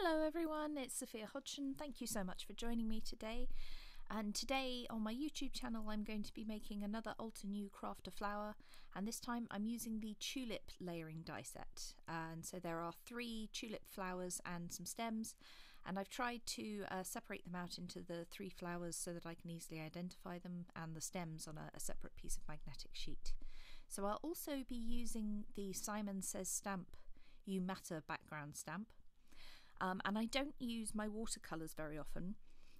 Hello everyone, it's Sophia Hodgson. Thank you so much for joining me today. And today on my YouTube channel, I'm going to be making another Altenew Craft a Flower, and this time I'm using the tulip layering die set. And so there are three tulip flowers and some stems, and I've tried to uh, separate them out into the three flowers so that I can easily identify them, and the stems on a, a separate piece of magnetic sheet. So I'll also be using the Simon Says stamp You Matter background stamp. Um, and I don't use my watercolours very often,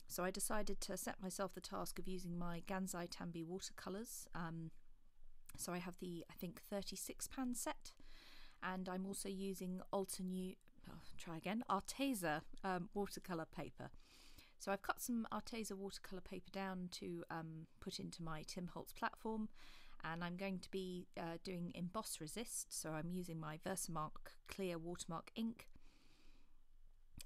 so I decided to set myself the task of using my Gansai Tambi watercolours. Um, so I have the, I think, 36 pan set, and I'm also using Altenew, oh, try again, Arteza um, watercolour paper. So I've cut some Arteza watercolour paper down to um, put into my Tim Holtz platform, and I'm going to be uh, doing emboss resist. So I'm using my Versamark clear watermark ink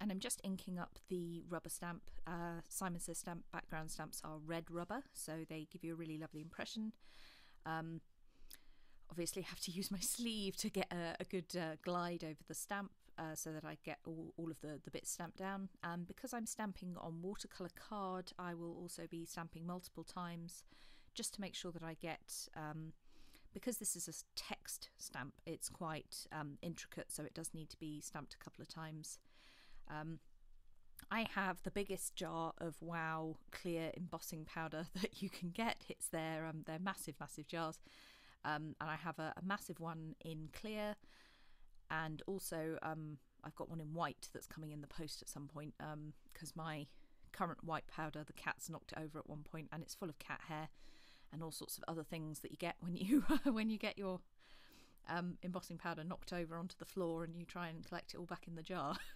and I'm just inking up the rubber stamp. Uh, Simon Says stamp background stamps are red rubber, so they give you a really lovely impression. Um, obviously, have to use my sleeve to get a, a good uh, glide over the stamp uh, so that I get all, all of the, the bits stamped down. Um, because I'm stamping on watercolour card, I will also be stamping multiple times just to make sure that I get. Um, because this is a text stamp, it's quite um, intricate, so it does need to be stamped a couple of times. Um, I have the biggest jar of Wow clear embossing powder that you can get. It's their um, they're massive, massive jars, um, and I have a, a, massive one in clear, and also um, I've got one in white that's coming in the post at some point because um, my current white powder the cat's knocked it over at one point and it's full of cat hair and all sorts of other things that you get when you when you get your um, embossing powder knocked over onto the floor and you try and collect it all back in the jar.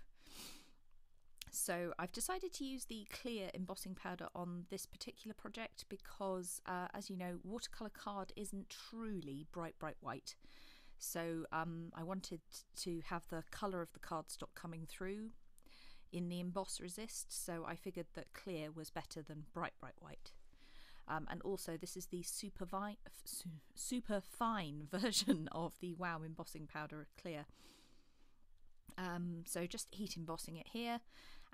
So I've decided to use the clear embossing powder on this particular project because, uh, as you know, watercolour card isn't truly bright, bright white. So um, I wanted to have the colour of the cardstock coming through in the emboss resist, so I figured that clear was better than bright, bright white. Um, and also, this is the super, vi- super fine version of the Wow embossing powder clear. Um, so just heat embossing it here,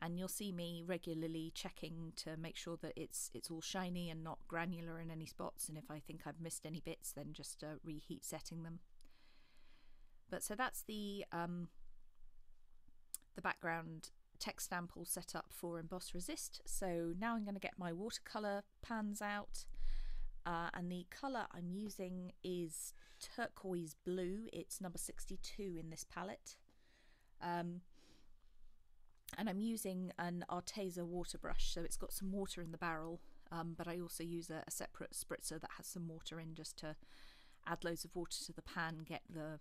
and you'll see me regularly checking to make sure that it's it's all shiny and not granular in any spots. And if I think I've missed any bits, then just uh, reheat setting them. But so that's the um, the background text stamp all set up for emboss resist. So now I'm going to get my watercolor pans out. Uh, and the colour I'm using is turquoise blue. It's number 62 in this palette. Um, and I'm using an Arteza water brush, so it's got some water in the barrel, um, but I also use a, a, separate spritzer that has some water in just to add loads of water to the pan, get the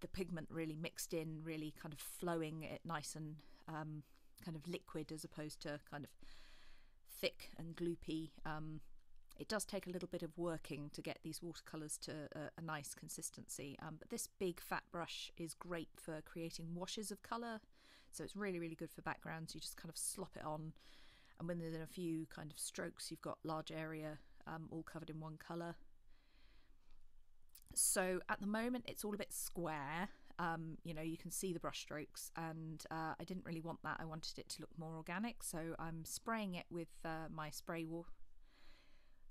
the pigment really mixed in, really kind of flowing it nice and um, kind of liquid as opposed to kind of thick and gloopy. Um, it does take a little bit of working to get these watercolours to a, a, nice consistency, um, but this big fat brush is great for creating washes of colour, so it's really, really good for backgrounds. You just kind of slop it on, and within a few kind of strokes, you've got large area um, all covered in one colour. So at the moment, it's all a bit square. Um, you know, you can see the brush strokes, and uh, I didn't really want that. I wanted it to look more organic, so I'm spraying it with uh, my spray water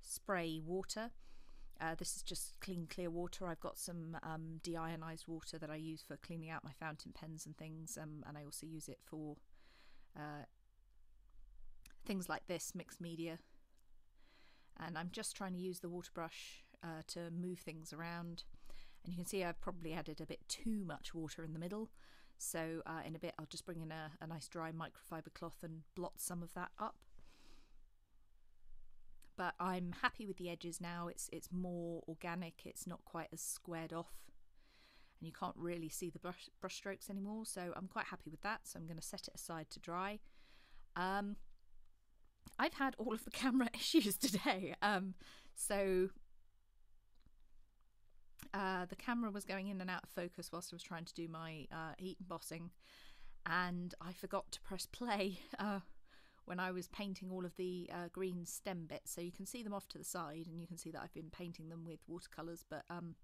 spray water. Uh, this is just clean, clear water. I've got some um, deionized water that I use for cleaning out my fountain pens and things, um, and I also use it for uh, things like this mixed media. And I'm just trying to use the water brush uh, to move things around. And you can see I've probably added a bit too much water in the middle. So uh, in a bit, I'll just bring in a, a nice dry microfiber cloth and blot some of that up but I'm happy with the edges now. It's it's more organic. It's not quite as squared off, and you can't really see the brush brush strokes anymore. So I'm quite happy with that. So I'm going to set it aside to dry. Um, I've had all of the camera issues today. Um, so uh, the camera was going in and out of focus whilst I was trying to do my uh, heat embossing, and I forgot to press play. Uh, when I was painting all of the uh, green stem bits. So you can see them off to the side, and you can see that I've been painting them with watercolours, but um,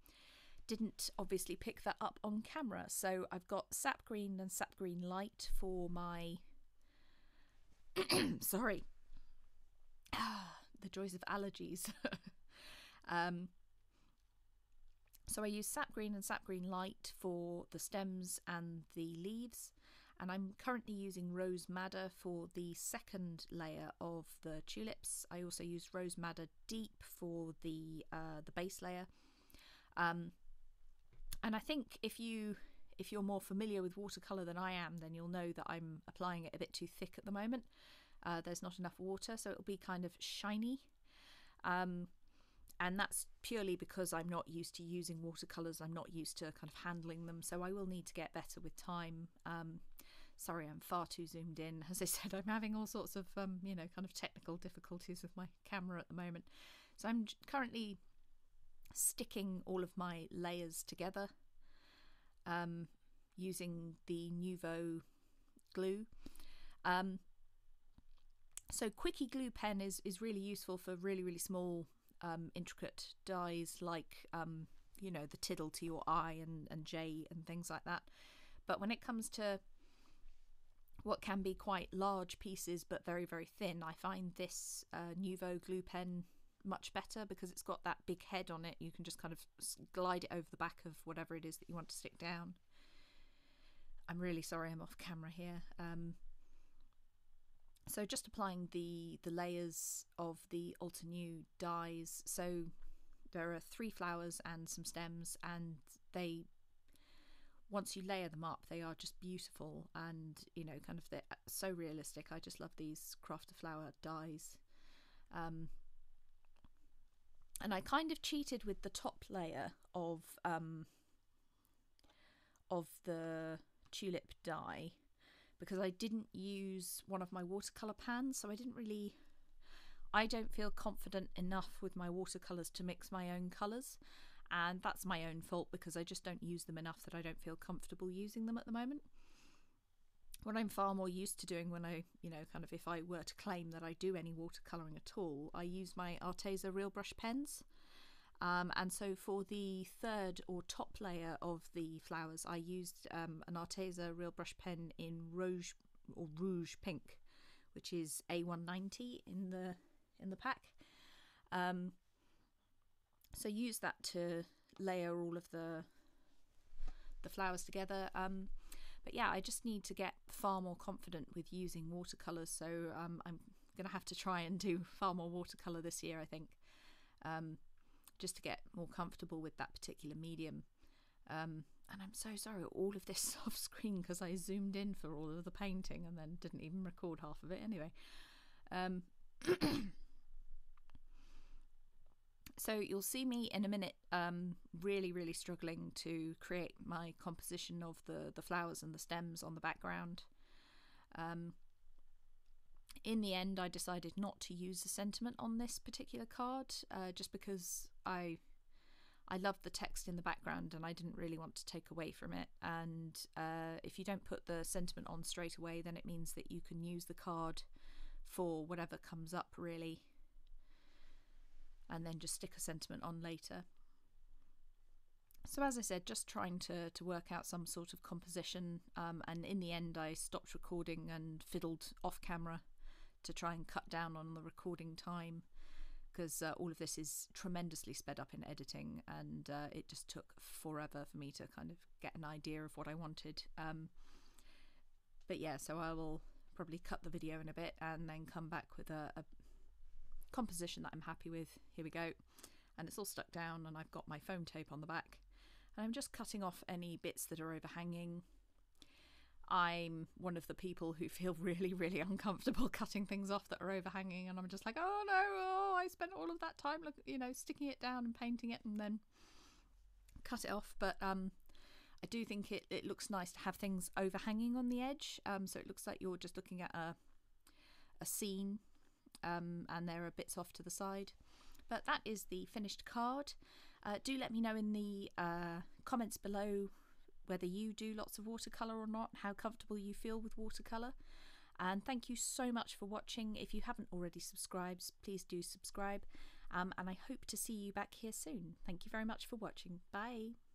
didn't obviously pick that up on camera. So I've got sap green and sap green light for my. Sorry. the joys of allergies. um, so I use sap green and sap green light for the stems and the leaves. And I'm currently using rose madder for the second layer of the tulips. I also use rose madder deep for the uh, the base layer. Um, and I think if you if you're more familiar with watercolor than I am, then you'll know that I'm applying it a bit too thick at the moment. Uh, there's not enough water, so it'll be kind of shiny. Um, and that's purely because I'm not used to using watercolors. I'm not used to kind of handling them, so I will need to get better with time. Um, sorry, I'm far too zoomed in. As I said, I'm having all sorts of um, you know kind of technical difficulties with my camera at the moment, so I'm currently sticking all of my layers together um, using the Nuvo glue. Um, so Quickie glue pen is, is really useful for really, really small, um, intricate dies like, um, you know, the Tiddle to your eye and, and J and things like that. But when it comes to what can be quite large pieces but very, very thin, I find this uh, Nuvo glue pen much better because it's got that big head on it. You can just kind of glide it over the back of whatever it is that you want to stick down. I'm really sorry I'm off camera here. Um, so just applying the the layers of the Altenew dies. So there are three flowers and some stems, and they once you layer them up, they are just beautiful and you know kind of they're so realistic. I just love these Craft a Flower dies. Um, and I kind of cheated with the top layer of um, of the tulip die because I didn't use one of my watercolor pans, so I didn't really. I don't feel confident enough with my watercolors to mix my own colors, and that's my own fault because I just don't use them enough that I don't feel comfortable using them at the moment what I'm far more used to doing when I, you know, kind of if I were to claim that I do any watercolouring at all, I use my Arteza real brush pens. Um, and so for the third or top layer of the flowers, I used um, an Arteza real brush pen in Rouge or Rouge Pink, which is A190 in the in the pack. Um, so use that to layer all of the the flowers together. Um, but yeah, I just need to get far more confident with using watercolors. So um, I'm going to have to try and do far more watercolor this year, I think, um, just to get more comfortable with that particular medium. Um, and I'm so sorry, all of this off screen because I zoomed in for all of the painting and then didn't even record half of it anyway. Um, so you'll see me in a minute um, really really struggling to create my composition of the the flowers and the stems on the background. Um, in the end I decided not to use the sentiment on this particular card uh, just because I I love the text in the background and I didn't really want to take away from it. And uh, if you don't put the sentiment on straight away then it means that you can use the card for whatever comes up really and then just stick a sentiment on later. So as I said, just trying to, to work out some sort of composition um, and in the end I stopped recording and fiddled off camera to try and cut down on the recording time because uh, all of this is tremendously sped up in editing and uh, it just took forever for me to kind of get an idea of what I wanted. Um, but yeah, so I will probably cut the video in a bit and then come back with a, a composition that I'm happy with. Here we go. And it's all stuck down and I've got my foam tape on the back. And I'm just cutting off any bits that are overhanging. I'm one of the people who feel really, really uncomfortable cutting things off that are overhanging, and I'm just like, oh no, oh, I spent all of that time, look, you know, sticking it down and painting it, and then cut it off. But um, I do think it, it looks nice to have things overhanging on the edge, um, so it looks like you're just looking at a a scene um, and there are bits off to the side. But that is the finished card. Uh, do let me know in the uh, comments below whether you do lots of watercolour or not, how comfortable you feel with watercolour. And thank you so much for watching. If you haven't already subscribed, please do subscribe. Um, and I hope to see you back here soon. Thank you very much for watching. Bye.